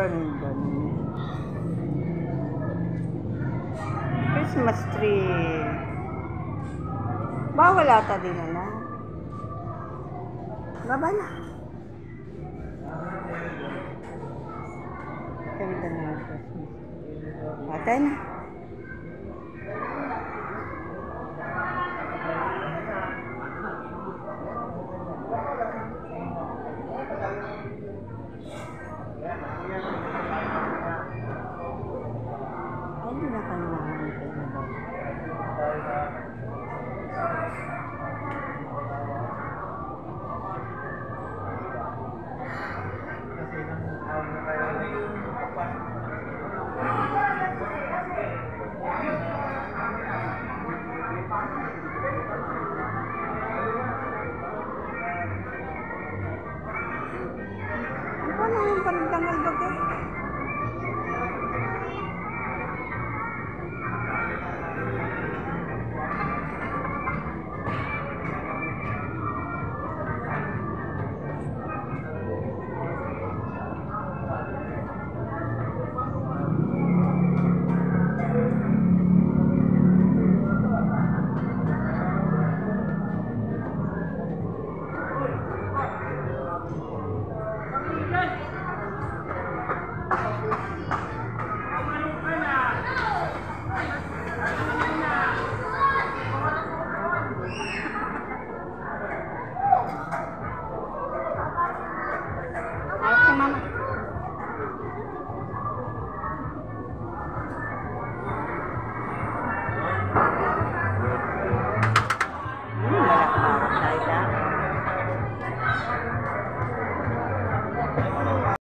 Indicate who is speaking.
Speaker 1: ganda naman. Christmas tree. Bawal ata din na. Baba na. Ganda na ang Christmas. Patay na. Ba?